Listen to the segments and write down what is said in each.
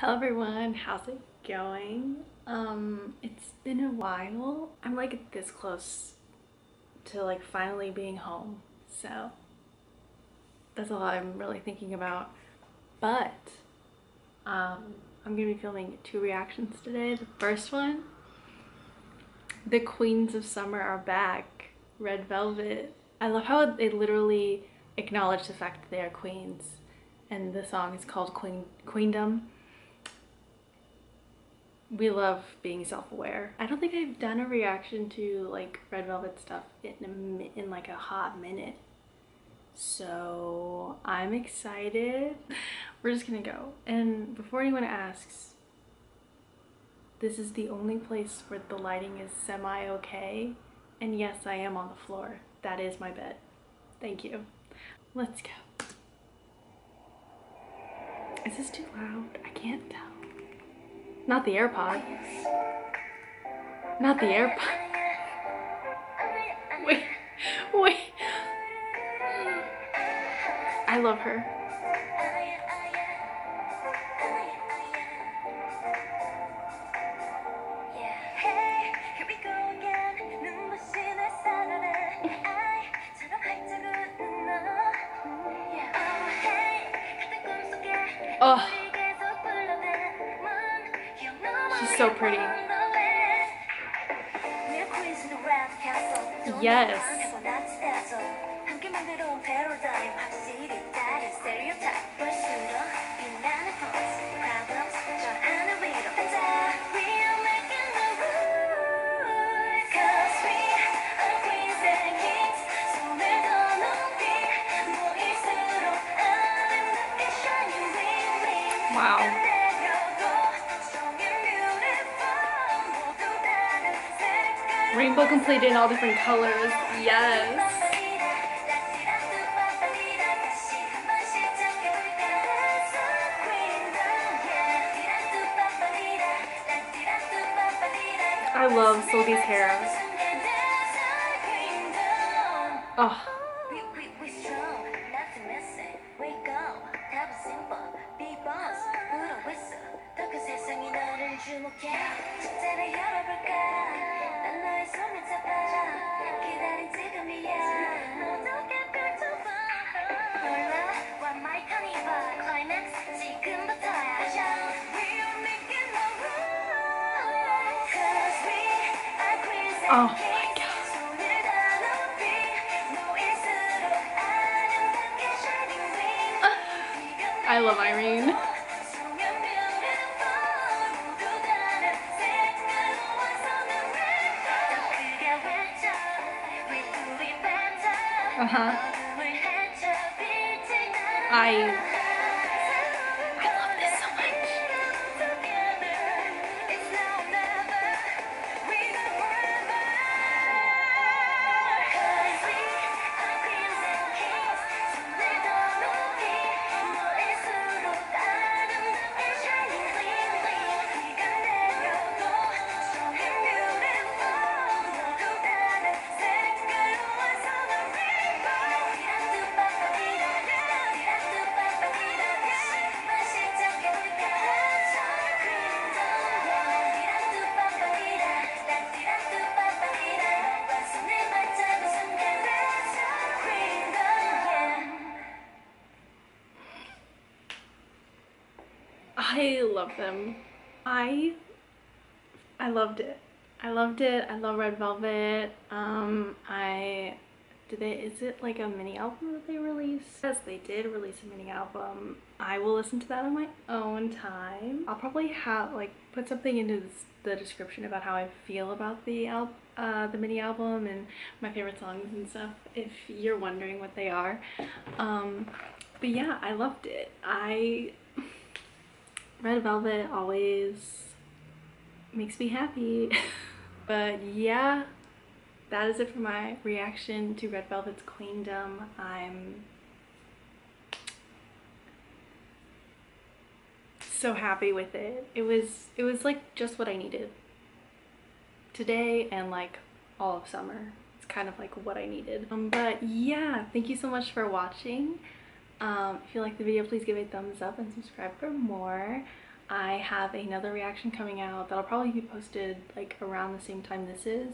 Hello everyone, how's it going? Um, it's been a while. I'm like this close to like finally being home, so that's all I'm really thinking about. But um, I'm gonna be filming two reactions today. The first one, the Queens of Summer are back, Red Velvet. I love how they literally acknowledge the fact that they are queens and the song is called Queen Queendom we love being self-aware. I don't think I've done a reaction to like Red Velvet stuff in, a, in like a hot minute. So I'm excited. We're just gonna go. And before anyone asks, this is the only place where the lighting is semi-okay. And yes, I am on the floor. That is my bed. Thank you. Let's go. Is this too loud? I can't tell. Not the AirPod. Not the AirPod. Wait, wait. I love her. Oh. So pretty. Yes. Wow. Rainbow completed in all different colors. Yes. I love Seulgi's hair. Oh. Oh my god. I love Irene. Uh-huh. I I love them. I I loved it. I loved it. I love Red Velvet. Um, I did they is it like a mini album that they released? Yes, they did release a mini album. I will listen to that on my own time. I'll probably have like put something into the description about how I feel about the album uh, the mini album and my favorite songs and stuff if you're wondering what they are um, but yeah I loved it I Red Velvet always makes me happy. but yeah, that is it for my reaction to Red Velvet's Queendom. I'm so happy with it. It was it was like just what I needed today and like all of summer. It's kind of like what I needed. Um, but yeah, thank you so much for watching. Um, if you like the video, please give it a thumbs up and subscribe for more. I have another reaction coming out that'll probably be posted like around the same time this is.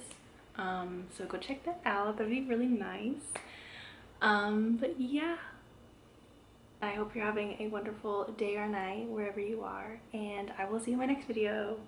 Um, so go check that out. That'd be really nice. Um, but yeah, I hope you're having a wonderful day or night wherever you are, and I will see you in my next video.